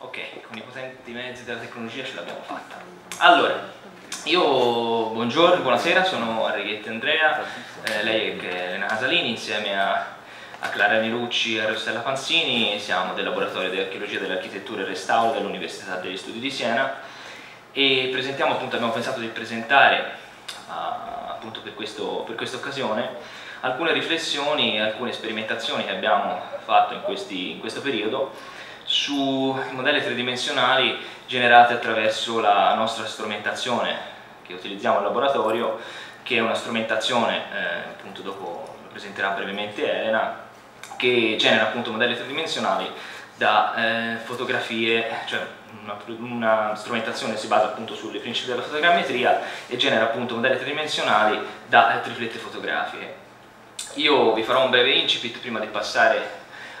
Ok, con i potenti mezzi della tecnologia ce l'abbiamo fatta. Allora, io buongiorno, buonasera, sono Arrighetti Andrea, eh, lei è Elena Casalini insieme a, a Clara Mirucci e a Rossella Panzini, siamo del laboratorio di archeologia dell'architettura e restauro dell'Università degli Studi di Siena e presentiamo appunto, abbiamo pensato di presentare uh, appunto per, questo, per questa occasione alcune riflessioni e alcune sperimentazioni che abbiamo fatto in, questi, in questo periodo su modelli tridimensionali generati attraverso la nostra strumentazione che utilizziamo in laboratorio, che è una strumentazione, eh, appunto dopo lo presenterà brevemente Elena, che genera appunto modelli tridimensionali da eh, fotografie, cioè una, una, strumentazione si basa appunto sui principi della fotogrammetria e genera appunto modelli tridimensionali da eh, triplette fotografiche. Io vi farò un breve incipit prima di passare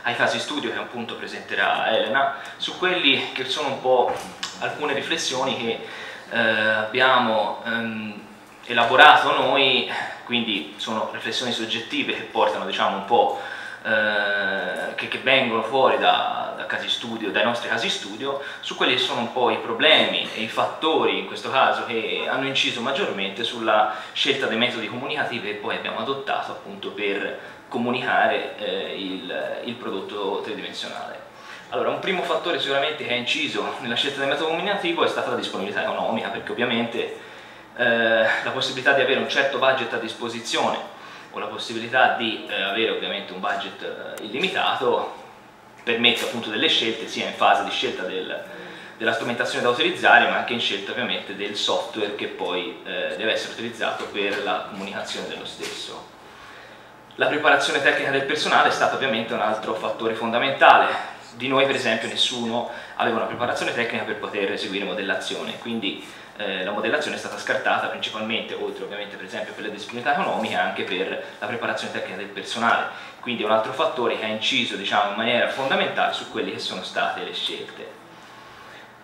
ai casi studio che appunto presenterà Elena, su quelli che sono un po' alcune riflessioni che eh, abbiamo ehm, elaborato noi, quindi sono riflessioni soggettive che portano diciamo un po' eh, che, che, vengono fuori da, da, casi studio, dai nostri casi studio, su quelli che sono un po' i problemi e i fattori in questo caso che hanno inciso maggiormente sulla scelta dei metodi comunicativi che poi abbiamo adottato appunto per comunicare eh, il, il, prodotto tridimensionale. Allora, un primo fattore sicuramente che ha inciso nella scelta del metodo comunicativo è stata la disponibilità economica, perché ovviamente eh, la possibilità di avere un certo budget a disposizione o la possibilità di eh, avere ovviamente un budget eh, illimitato permette appunto delle scelte sia in fase di scelta del, della strumentazione da utilizzare ma anche in scelta ovviamente del software che poi eh, deve essere utilizzato per la comunicazione dello stesso. La preparazione tecnica del personale è stato ovviamente un altro fattore fondamentale. Di noi per esempio nessuno aveva una preparazione tecnica per poter eseguire modellazione, quindi eh, la modellazione è stata scartata principalmente, oltre ovviamente per esempio per le disponibilità economiche, anche per la preparazione tecnica del personale. Quindi è un altro fattore che ha inciso diciamo, in maniera fondamentale su quelle che sono state le scelte.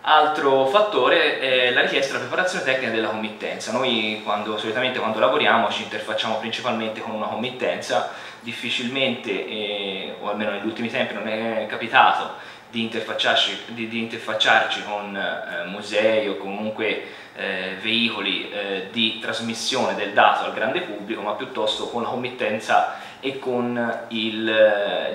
Altro fattore è la richiesta della preparazione tecnica della committenza. Noi quando, solitamente quando lavoriamo ci interfacciamo principalmente con una committenza, difficilmente, eh, o almeno negli ultimi tempi non è capitato, di interfacciarci, di, di interfacciarci con eh, musei o comunque eh, veicoli eh, di trasmissione del dato al grande pubblico, ma piuttosto con la committenza e con il,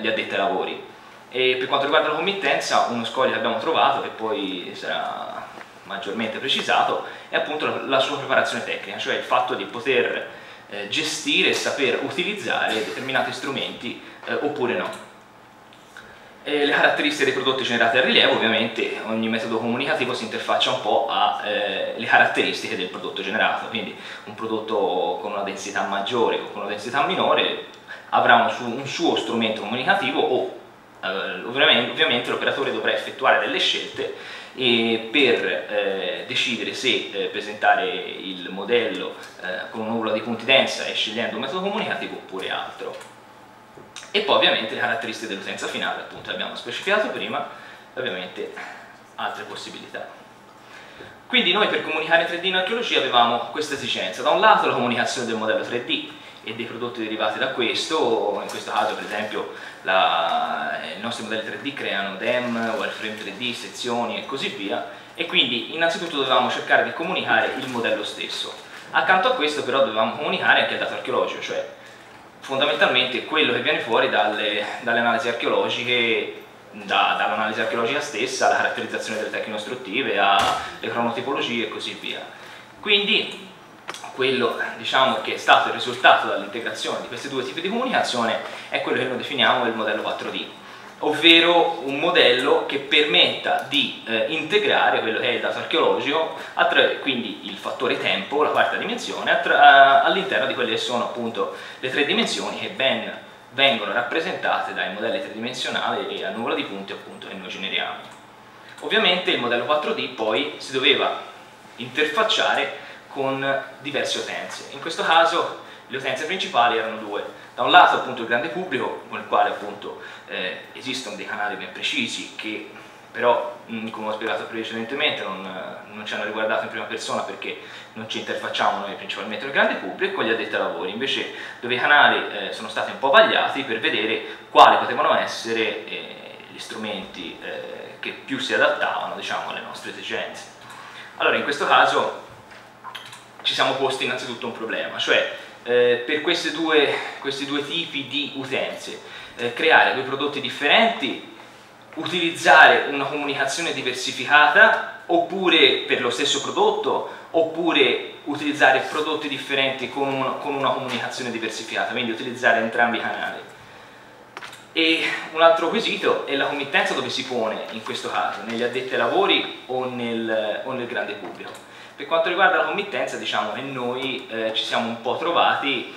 gli addetti ai lavori. E per quanto riguarda la committenza, uno scoglio che abbiamo trovato, che poi sarà maggiormente precisato, è appunto la, la sua preparazione tecnica, cioè il fatto di poter eh, gestire e saper utilizzare determinati strumenti eh, oppure no. E le caratteristiche dei prodotti generati a rilievo, ovviamente ogni metodo comunicativo si interfaccia un po' alle eh, caratteristiche del prodotto generato, quindi un prodotto con una densità maggiore o con una densità minore avrà un, su, un suo strumento comunicativo o ovviamente, ovviamente l'operatore dovrà effettuare delle scelte per eh, decidere se eh, presentare il modello eh, con un nuvola di punti e scegliendo un metodo comunicativo oppure altro. E poi ovviamente le caratteristiche dell'utenza finale, appunto abbiamo specificato prima, ovviamente altre possibilità. Quindi noi per comunicare in 3D in archeologia avevamo questa esigenza, da un lato la comunicazione del modello 3D, e dei prodotti derivati da questo, in questo caso per esempio la, i nostri modelli 3D creano DEM, wireframe 3D, sezioni e così via e quindi innanzitutto dovevamo cercare di comunicare il modello stesso. Accanto a questo però dovevamo comunicare anche il dato archeologico, cioè fondamentalmente quello che viene fuori dalle, dalle analisi archeologiche da, dall'analisi archeologica stessa alla caratterizzazione delle tecniche costruttive, alle cronotipologie e così via. Quindi quello diciamo, che è stato il risultato dall'integrazione di questi due tipi di comunicazione è quello che noi definiamo il modello 4D, ovvero un modello che permetta di eh, integrare quello che è il dato archeologico, quindi il fattore tempo, la quarta dimensione, all'interno di quelle che sono appunto le tre dimensioni che ben vengono rappresentate dai modelli tridimensionali e al numero di punti appunto che noi generiamo. Ovviamente il modello 4D poi si doveva interfacciare con diverse utenze. In questo caso le utenze principali erano due. Da un lato appunto il grande pubblico, con il quale appunto eh, esistono dei canali ben precisi che però, mm, come ho spiegato precedentemente, non, non, ci hanno riguardato in prima persona perché non ci interfacciamo noi principalmente il grande pubblico e con gli addetti ai lavori, invece dove i canali eh, sono stati un po' vagliati per vedere quali potevano essere eh, gli strumenti eh, che più si adattavano diciamo, alle nostre esigenze. Allora in questo caso ci siamo posti innanzitutto un problema, cioè eh, per due, questi due tipi di utenze eh, creare due prodotti differenti, utilizzare una comunicazione diversificata oppure per lo stesso prodotto oppure utilizzare prodotti differenti con, un, con una comunicazione diversificata, quindi utilizzare entrambi i canali. E un altro quesito è la committenza dove si pone in questo caso, negli addetti ai lavori o nel, o nel grande pubblico. Per quanto riguarda la committenza diciamo che noi eh, ci siamo un po' trovati,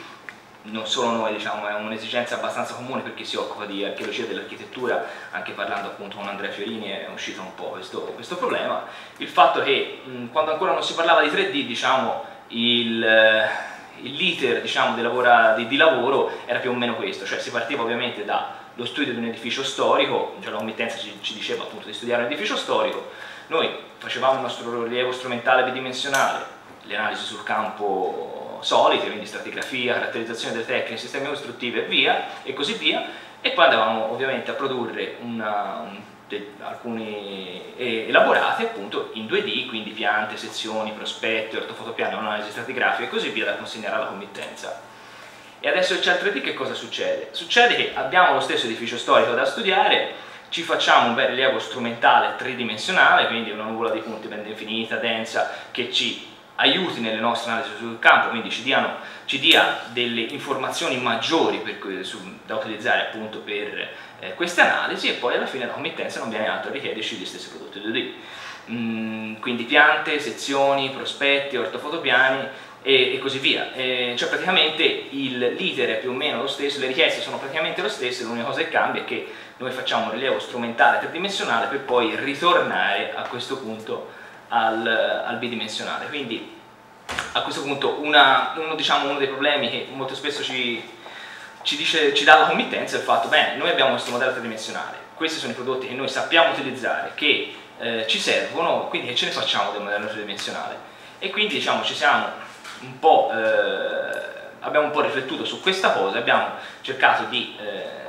non solo noi, diciamo, è un'esigenza abbastanza comune per chi si occupa di archeologia dell'architettura, anche parlando appunto con Andrea Fiorini è uscito un po' questo, questo problema, il fatto che mh, quando ancora non si parlava di 3D diciamo, il, l'iter diciamo, di, di, lavoro era più o meno questo, cioè si partiva ovviamente da lo studio di un edificio storico, cioè la committenza ci, ci, diceva appunto di studiare un edificio storico, noi facevamo il nostro rilievo strumentale bidimensionale, le analisi sul campo solite, quindi stratigrafia, caratterizzazione delle tecniche, sistemi costruttivi e via, e così via, e poi andavamo ovviamente a produrre una, un, de, alcuni elaborati appunto in 2D, quindi piante, sezioni, prospetti, ortofotopiani, analisi stratigrafica e così via da consegnare alla committenza. E adesso il 3D che cosa succede? Succede che abbiamo lo stesso edificio storico da studiare, ci facciamo un bel rilievo strumentale tridimensionale, quindi una nuvola di punti ben definita, densa, che ci aiuti nelle nostre analisi sul campo, quindi ci, diano, ci dia delle informazioni maggiori per, su, da utilizzare appunto per eh, queste analisi e poi alla fine la committenza non viene altro a richiederci gli stessi prodotti 2D. Mm, quindi piante, sezioni, prospetti, ortofotopiani e, e così via. E, cioè praticamente l'iter è più o meno lo stesso, le richieste sono praticamente lo stesso, l'unica cosa che cambia è che noi facciamo un rilievo strumentale tridimensionale per poi ritornare a questo punto al, al bidimensionale. Quindi a questo punto una, uno, diciamo, uno, dei problemi che molto spesso ci, ci, dice, ci dà la committenza è il fatto, bene, noi abbiamo questo modello tridimensionale, questi sono i prodotti che noi sappiamo utilizzare, che eh, ci servono, quindi che ce ne facciamo del modello tridimensionale? E quindi diciamo ci siamo un po', eh, abbiamo un po' riflettuto su questa cosa, abbiamo cercato di eh,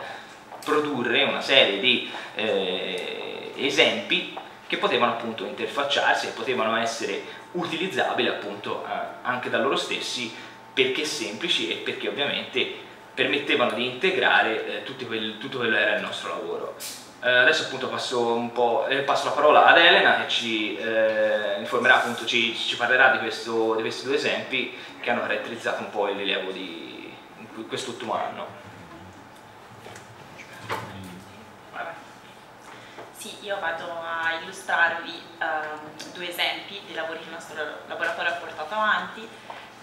produrre una serie di eh, esempi che potevano appunto interfacciarsi e potevano essere utilizzabili appunto eh, anche da loro stessi perché semplici e perché ovviamente permettevano di integrare eh, quel, tutto quello che era il nostro lavoro. Eh, adesso appunto passo, eh, passo, la parola ad Elena che ci eh, informerà appunto, ci, ci parlerà di, questo, di, questi due esempi che hanno caratterizzato un po' il rilievo di quest'ultimo anno. Sì, io vado a illustrarvi um, due esempi dei lavori che il nostro laboratorio ha portato avanti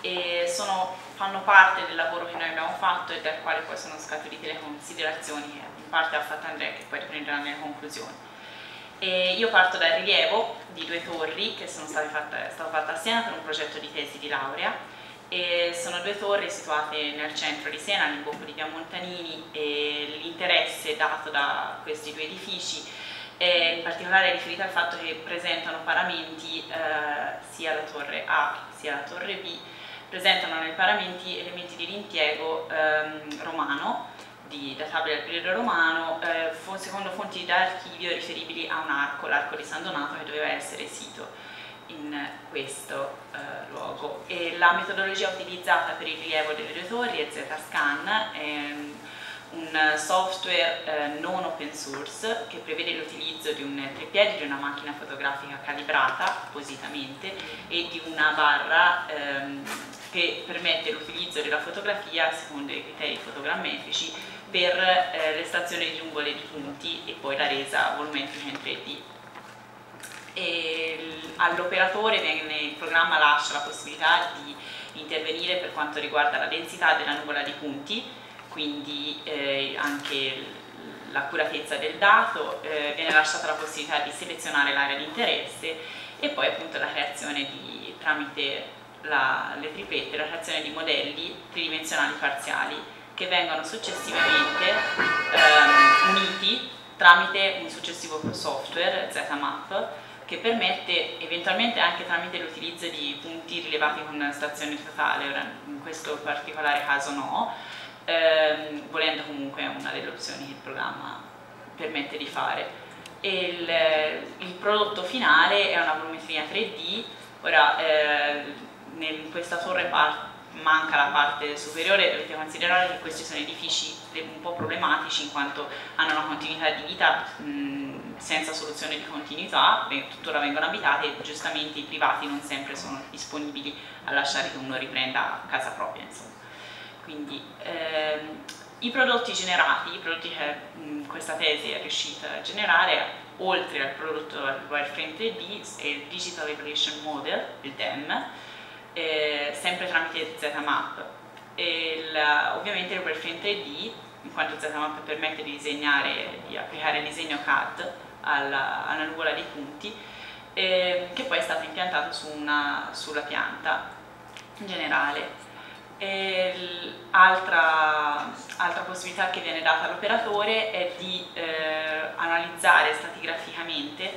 e sono, fanno parte del lavoro che noi abbiamo fatto e dal quale poi sono scaturite le considerazioni che parte ha fatto Andrea che poi riprenderà nelle conclusioni. E io parto dal rilievo di due torri che sono state fatte, è stato fatto a Siena per un progetto di tesi di laurea e sono due torri situate nel centro di Siena, all'imbocco di Via Montanini e l'interesse dato da questi due edifici è in particolare riferito al fatto che presentano paramenti eh, sia la torre A sia la torre B presentano nei paramenti elementi di rimpiego ehm, romano di, databile del periodo romano, eh, secondo fonti d'archivio riferibili a un arco, l'arco di San Donato, che doveva essere sito in questo eh, luogo. E la metodologia utilizzata per il rilievo delle due torri è Zscan, è un software eh, non open source che prevede l'utilizzo di un treppiedi di una macchina fotografica calibrata appositamente e di una barra ehm, che permette l'utilizzo della fotografia secondo i criteri fotogrammetrici per eh, l'estrazione di nuvole di punti e poi la resa volumetrica in 3D. All'operatore il programma lascia la possibilità di intervenire per quanto riguarda la densità della nuvola di punti, quindi eh, anche l'accuratezza del dato, eh, viene lasciata la possibilità di selezionare l'area di interesse e poi appunto la creazione di, tramite la, le triplette, la creazione di modelli tridimensionali parziali che vengono successivamente ehm, uniti tramite un successivo software, ZMAP, che permette eventualmente anche tramite l'utilizzo di punti rilevati con stazione totale, ora in questo particolare caso no, ehm, volendo comunque una delle opzioni che il programma permette di fare. Il, il, prodotto finale è una volumetria 3D, ora eh, in questa torre manca la parte superiore, dovete considerare che questi sono edifici un po' problematici in quanto hanno una continuità di vita mh, senza soluzione di continuità, tuttora vengono abitati e giustamente i privati non sempre sono disponibili a lasciare che uno riprenda casa propria. Insomma. Quindi ehm, i prodotti generati, i prodotti che mh, questa tesi è riuscita a generare, oltre al prodotto wireframe 3D, è il Digital Evaluation Model, il DEM, eh, sempre tramite ZMAP. Il, ovviamente il wireframe 3D, in quanto ZMAP permette di disegnare, di applicare il disegno CAD alla, alla nuvola dei punti, eh, che poi è stato impiantato su una, sulla pianta in generale. Altra, altra, possibilità che viene data all'operatore è di eh, analizzare stratigraficamente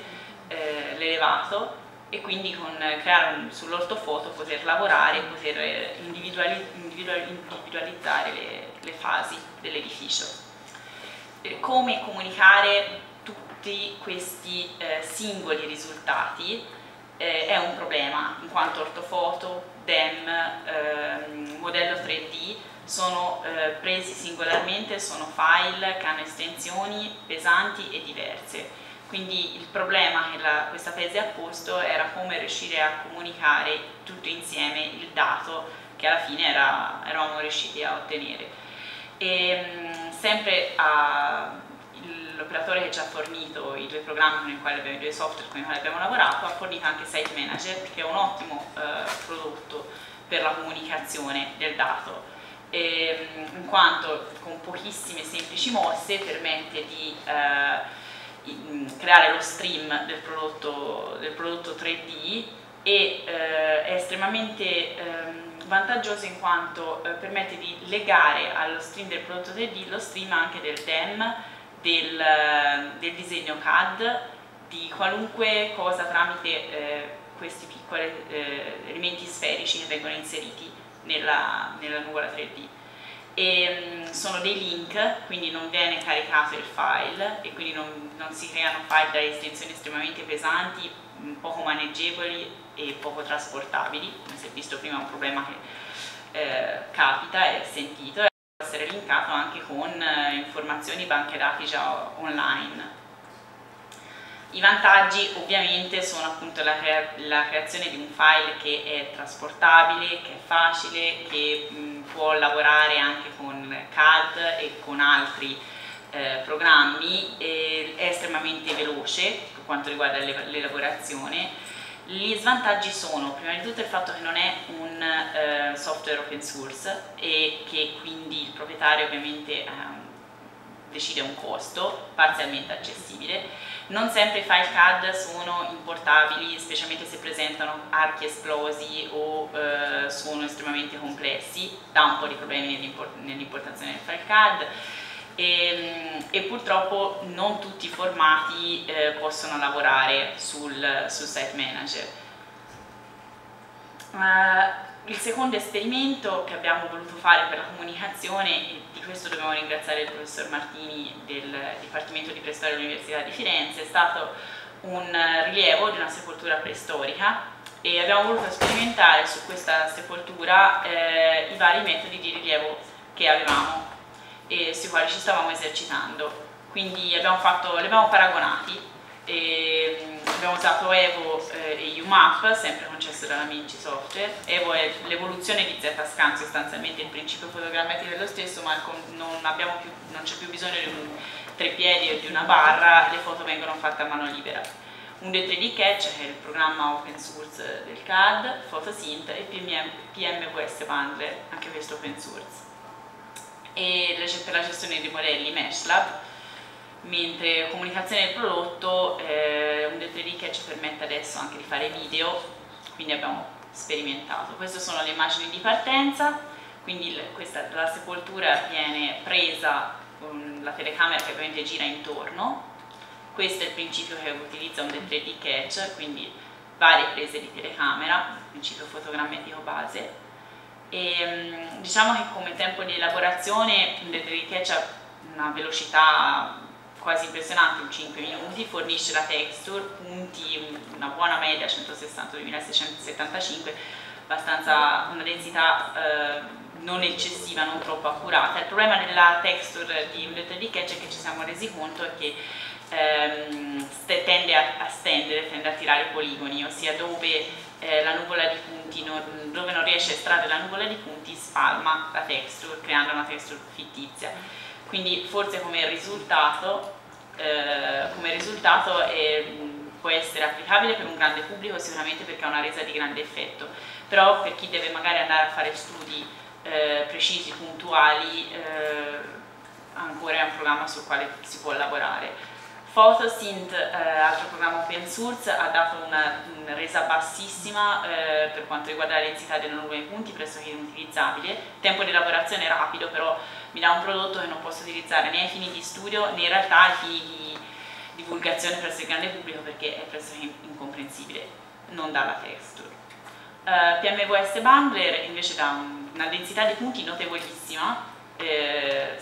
eh, l'elevato e quindi con creare sull'ortofoto poter lavorare e poter individuali, individuali, individualizzare le, le fasi dell'edificio. Eh, come comunicare tutti questi eh, singoli risultati eh, è un problema in quanto ortofoto, DEM, ehm, modello 3D sono eh, presi singolarmente, sono file che hanno estensioni pesanti e diverse. Quindi il problema che la, questa tesi ha posto era come riuscire a comunicare tutto insieme il dato che alla fine era, eravamo riusciti a ottenere. E, mh, sempre l'operatore che ci ha fornito i due programmi i due software con i quali abbiamo lavorato, ha fornito anche Site Manager, che è un ottimo eh, prodotto per la comunicazione del dato, e, in quanto con pochissime semplici mosse permette di eh, creare lo stream del prodotto, del prodotto 3D e eh, è estremamente eh, vantaggioso in quanto eh, permette di legare allo stream del prodotto 3D lo stream anche del DEM, del, del disegno CAD, di qualunque cosa tramite eh, questi piccoli eh, elementi sferici che vengono inseriti nella, nella nuvola 3D e mm, sono dei link, quindi non viene caricato il file e quindi non, non si creano file dalle estensioni estremamente pesanti, mm, poco maneggevoli e poco trasportabili, come si è visto prima è un problema che eh, capita e sentito, essere linkato anche con eh, informazioni banche dati già online. I vantaggi ovviamente sono appunto la, crea la creazione di un file che è trasportabile, che è facile, che mh, mm, può lavorare anche con CAD e con altri eh, programmi, è estremamente veloce per quanto riguarda l'elaborazione. Gli svantaggi sono prima di tutto il fatto che non è un eh, software open source e che quindi il proprietario ovviamente eh, decide un costo parzialmente accessibile. Non sempre i file CAD sono importabili, specialmente se presentano archi esplosi o eh, sono estremamente complessi, dà un po' di problemi nell'importazione del file CAD e, e, purtroppo non tutti i formati eh, possono lavorare sul, sul site manager. Uh, il secondo esperimento che abbiamo voluto fare per la comunicazione, e di questo dobbiamo ringraziare il professor Martini del Dipartimento di Preistoria dell'Università di Firenze, è stato un rilievo di una sepoltura preistorica e abbiamo voluto sperimentare su questa sepoltura eh, i vari metodi di rilievo che avevamo e sui quali ci stavamo esercitando. Quindi abbiamo fatto, li abbiamo paragonati e mm, abbiamo usato Evo eh, e UMAP, sempre concesso dalla Minci Software. Evo è l'evoluzione di Z-Scan, sostanzialmente il principio fotogrammetrico è lo stesso, ma non, c'è più bisogno di un treppiedi o di una barra, le foto vengono fatte a mano libera. Un D3D Catch, che è il programma open source del CAD, Photosynth e PM, PMVS Bundler, anche questo open source. E per la gestione dei modelli MeshLab, mentre comunicazione del prodotto eh, un D3D che ci permette adesso anche di fare video, quindi abbiamo sperimentato. Queste sono le immagini di partenza, quindi questa, la sepoltura viene presa con la telecamera che ovviamente gira intorno, questo è il principio che utilizza un D3D catch, quindi varie prese di telecamera, principio fotogrammetrico base, e mm, diciamo che come tempo di elaborazione un D3D catch ha una velocità quasi impressionante in 5 minuti, fornisce la texture, punti, una buona media 162.675, abbastanza una densità eh, non eccessiva, non troppo accurata. Il problema della texture di Letter di Catch è che ci siamo resi conto che ehm, tende a, a, stendere, tende a tirare poligoni, ossia dove eh, la nuvola di punti, non, dove non riesce a estrarre la nuvola di punti spalma la texture, creando una texture fittizia. Quindi forse come risultato, eh, come risultato è, può essere applicabile per un grande pubblico sicuramente perché ha una resa di grande effetto, però per chi deve magari andare a fare studi eh, precisi, puntuali, eh, ancora è un programma sul quale si può lavorare. Photosynth, eh, altro programma open source, ha dato una, una resa bassissima eh, per quanto riguarda la densità delle nuvole punti, pressoché inutilizzabile. Tempo di lavorazione rapido, però mi dà un prodotto che non posso utilizzare né ai fini di studio né in realtà ai fini di divulgazione presso il grande pubblico perché è pressoché incomprensibile, non dà la texture. Uh, PMVS Bundler invece dà un, una densità di punti notevolissima, eh,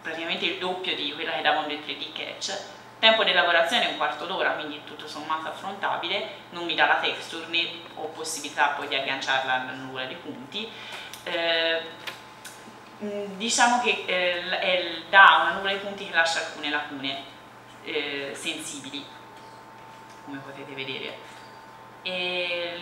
praticamente il doppio di quella che dava un 3D Catch, tempo di lavorazione è un quarto d'ora, quindi tutto sommato affrontabile, non mi dà la texture né ho possibilità poi di agganciarla alla nuvola di punti. Eh, diciamo che eh, dà una nuvola di punti che lascia alcune lacune eh, sensibili, come potete vedere.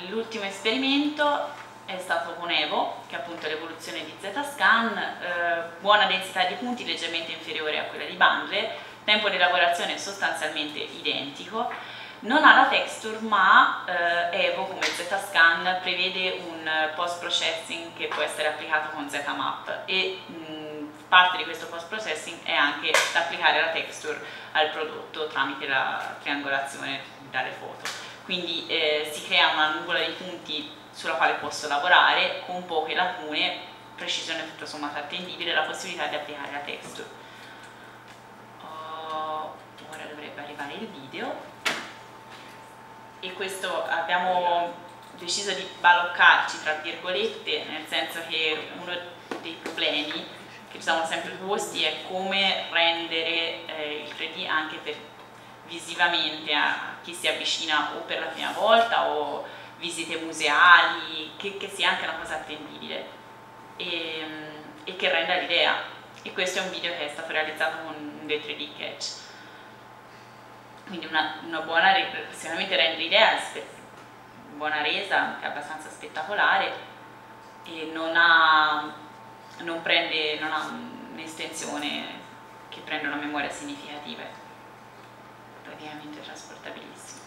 L'ultimo esperimento è stato con Evo, che è appunto l'evoluzione di Z-Scan, eh, buona densità di punti leggermente inferiore a quella di Bundle, tempo di lavorazione sostanzialmente identico, non ha la texture ma eh, Evo come Z-Scan prevede un post-processing che può essere applicato con Z-Map. E mh, parte di questo post-processing è anche applicare la texture al prodotto tramite la triangolazione dalle foto. Quindi eh, si crea una nuvola di punti sulla quale posso lavorare con poche lacune, precisione tutto sommato attendibile e la possibilità di applicare la texture video. E questo abbiamo deciso di baloccarci tra virgolette nel senso che uno dei problemi che ci siamo sempre posti è come rendere eh, il 3D anche per, visivamente a chi si avvicina o per la prima volta o visite museali, che, che sia anche una cosa attendibile e, e che renda l'idea. E questo è un video che è stato realizzato con un 3D Catch quindi una, una buona, sicuramente rende l'idea, buona resa, anche abbastanza spettacolare e non ha, non prende, non ha un'estensione che prende una memoria significativa, praticamente trasportabilissimo.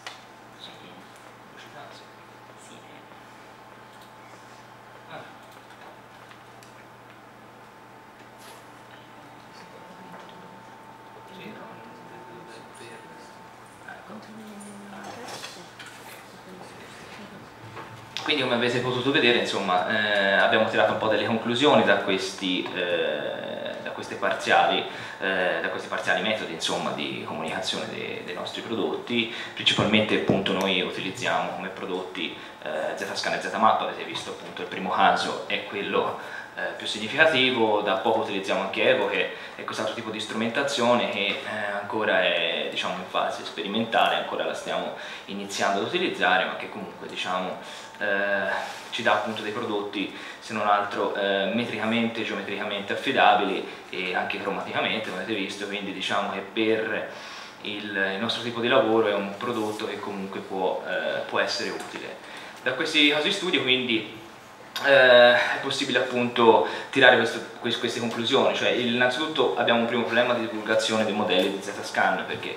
Quindi come avete potuto vedere insomma, eh, abbiamo tirato un po' delle conclusioni da questi, eh, da parziali, eh, da questi parziali metodi insomma, di comunicazione dei, dei, nostri prodotti, principalmente appunto noi utilizziamo come prodotti eh, Zscan e Zmap, avete visto appunto il primo caso è quello eh, più significativo, da poco utilizziamo anche Evo che è quest'altro tipo di strumentazione che eh, ancora è diciamo, in fase sperimentale, ancora la stiamo iniziando ad utilizzare ma che comunque diciamo, eh, ci dà appunto dei prodotti se non altro eh, metricamente, geometricamente affidabili e anche cromaticamente come avete visto, quindi diciamo che per il, nostro tipo di lavoro è un prodotto che comunque può, eh, può essere utile. Da questi casi studio quindi eh, è possibile appunto tirare questo, queste conclusioni, cioè innanzitutto abbiamo un primo problema di divulgazione dei modelli di Z-Scan perché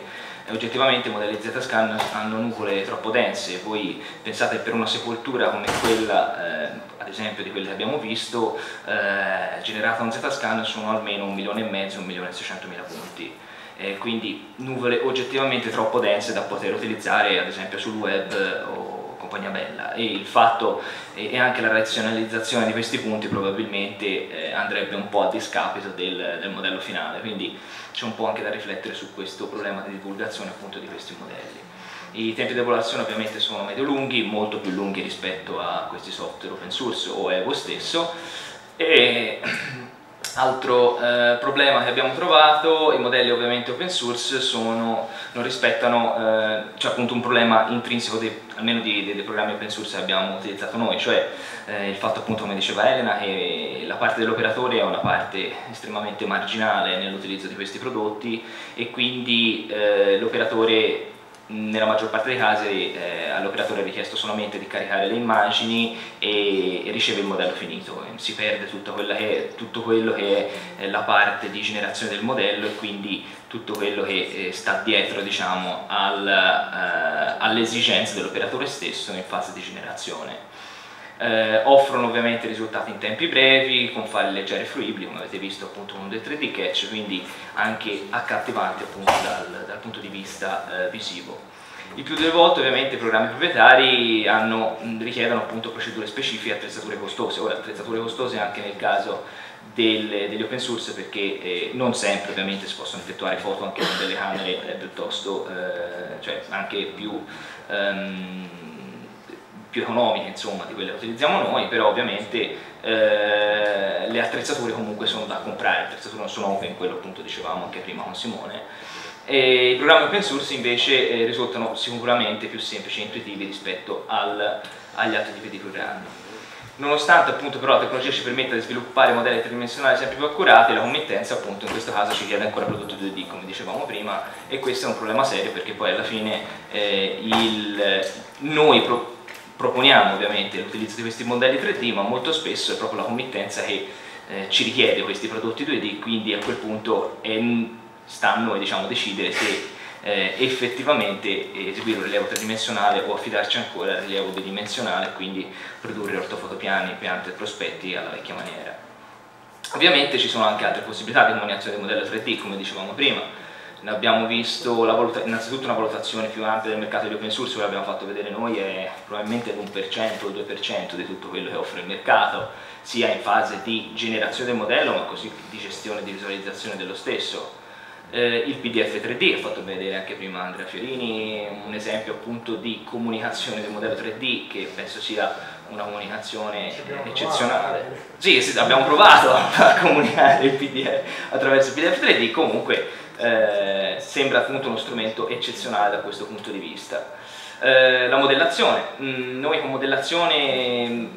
oggettivamente i modelli Z-Scan hanno nuvole troppo dense, voi pensate per una sepoltura come quella, eh, ad esempio di quelle che abbiamo visto, eh, generata un Z-Scan sono almeno un milione e mezzo, un milione e seicentomila punti. Eh, quindi nuvole oggettivamente troppo dense da poter utilizzare ad esempio sul web o compagnia bella. E il fatto e anche la razionalizzazione di questi punti probabilmente eh, andrebbe un po' a discapito del, del modello finale, quindi c'è un po' anche da riflettere su questo problema di divulgazione appunto di questi modelli. I tempi di evoluzione ovviamente sono medio lunghi, molto più lunghi rispetto a questi software open source o Evo stesso. E Altro eh, problema che abbiamo trovato, i modelli ovviamente open source sono, non rispettano, eh, c'è appunto un problema intrinseco dei, almeno dei, dei, programmi open source che abbiamo utilizzato noi, cioè eh, il fatto appunto come diceva Elena che la parte dell'operatore è una parte estremamente marginale nell'utilizzo di questi prodotti e quindi eh, l'operatore nella maggior parte dei casi eh, all'operatore è richiesto solamente di caricare le immagini e, riceve il modello finito, si perde tutto, che tutto, quello che è la parte di generazione del modello e quindi tutto quello che eh, sta dietro diciamo, al, eh, alle esigenze dell'operatore stesso in fase di generazione. Eh, offrono ovviamente risultati in tempi brevi, con file leggeri e fruibili, come avete visto appunto con dei 3D Catch, quindi anche accattivanti appunto dal, dal punto di vista eh, visivo. Il più delle volte ovviamente i programmi proprietari hanno, richiedono appunto procedure specifiche e attrezzature costose, ora attrezzature costose anche nel caso delle, degli open source perché eh, non sempre ovviamente si possono effettuare foto anche con delle camere eh, piuttosto, eh, cioè anche più um, più economiche insomma, di quelle che utilizziamo noi, però ovviamente eh, le attrezzature comunque sono da comprare, le attrezzature non sono open, quello appunto dicevamo anche prima con Simone, e i programmi open source invece eh, risultano sicuramente più semplici e intuitivi rispetto al, agli altri tipi di programmi. Nonostante appunto però la tecnologia ci permetta di sviluppare modelli tridimensionali sempre più accurati, la committenza appunto in questo caso ci chiede ancora prodotti 2D come dicevamo prima e questo è un problema serio perché poi alla fine eh, il, noi pro proponiamo ovviamente l'utilizzo di questi modelli 3D, ma molto spesso è proprio la committenza che eh, ci richiede questi prodotti 2D, quindi a quel punto è, sta a noi diciamo, decidere se eh, effettivamente eseguire un rilievo tridimensionale o affidarci ancora al rilievo bidimensionale, quindi produrre ortofotopiani, piante e prospetti alla vecchia maniera. Ovviamente ci sono anche altre possibilità di comunicazione del modello 3D, come dicevamo prima, abbiamo visto innanzitutto una valutazione più ampia del mercato di open source, che abbiamo fatto vedere noi è probabilmente l'1% o il 2% di tutto quello che offre il mercato, sia in fase di generazione del modello ma così di gestione e di visualizzazione dello stesso. Eh, il PDF 3D, ha fatto vedere anche prima Andrea Fiorini, un esempio appunto di comunicazione del modello 3D che penso sia una comunicazione eccezionale. Sì, sì, abbiamo provato a comunicare il PDF attraverso il PDF 3D, comunque eh, sembra appunto uno strumento eccezionale da questo punto di vista. Eh, la modellazione, mm, noi con modellazione mm,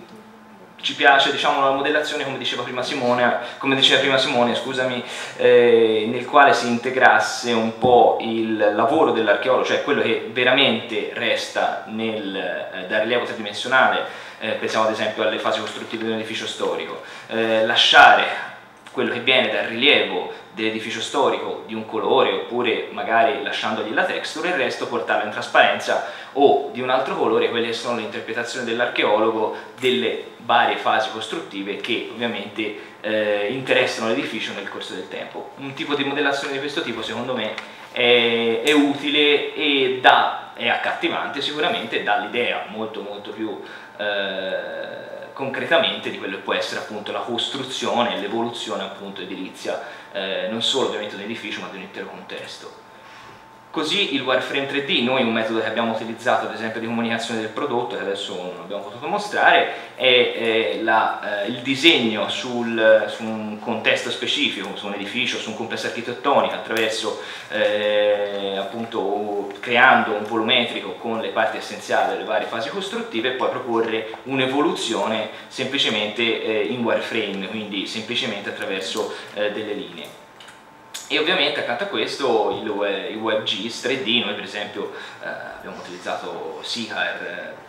ci piace diciamo, la modellazione come diceva prima Simone, diceva prima Simone scusami, eh, nel quale si integrasse un po' il lavoro dell'archeologo, cioè quello che veramente resta nel, eh, dal rilievo tridimensionale, eh, pensiamo ad esempio alle fasi costruttive di un edificio storico, eh, lasciare quello che viene dal rilievo dell'edificio storico di un colore oppure magari lasciandogli la texture, il resto portarlo in trasparenza o di un altro colore, quelle sono le interpretazioni dell'archeologo delle varie fasi costruttive che ovviamente eh, interessano l'edificio nel corso del tempo. Un tipo di modellazione di questo tipo secondo me è, è utile e dà, è accattivante sicuramente, dà l'idea molto molto più eh, concretamente di quello che può essere appunto la costruzione e l'evoluzione appunto edilizia, eh, non solo ovviamente di un edificio ma di un intero contesto. Così il wireframe 3D, noi un metodo che abbiamo utilizzato ad esempio di comunicazione del prodotto, che adesso non abbiamo potuto mostrare, è eh, la, eh, il disegno sul, su un contesto specifico, su un edificio, su un complesso architettonico, attraverso eh, appunto creando un volumetrico con le parti essenziali delle varie fasi costruttive e poi proporre un'evoluzione semplicemente eh, in wireframe, quindi semplicemente attraverso eh, delle linee e ovviamente accanto a questo il, il WebGIS 3D, noi per esempio eh, abbiamo utilizzato Sicar, eh,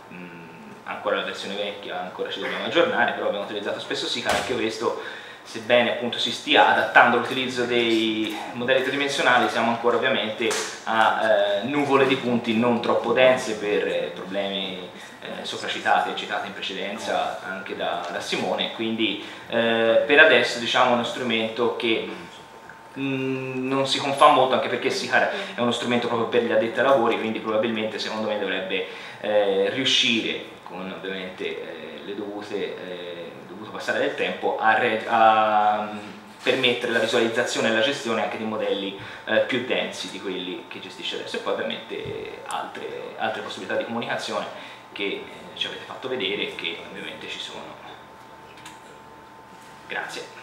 ancora la versione vecchia, ancora ci dobbiamo aggiornare, però abbiamo utilizzato spesso Sicar, anche questo sebbene appunto si stia adattando all'utilizzo dei modelli tridimensionali siamo ancora ovviamente a eh, nuvole di punti non troppo dense per eh, problemi eh, sopracitati e citati in precedenza anche da, da Simone, quindi eh, per adesso diciamo è uno strumento che Mm, non si confà molto anche perché SICAR è uno strumento proprio per gli addetti ai lavori quindi probabilmente secondo me dovrebbe eh, riuscire con ovviamente eh, le dovute, eh, dovuto passare del tempo a, a, mm, permettere la visualizzaone e la gestione anche di modelli eh, più densi di quelli che gestisce adesso e poi ovviamente altre, altre possibilità di comunicazione che eh, ci avete fatto vedere e che ovviamente ci sono. Grazie.